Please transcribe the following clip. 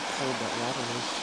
how cold that water is.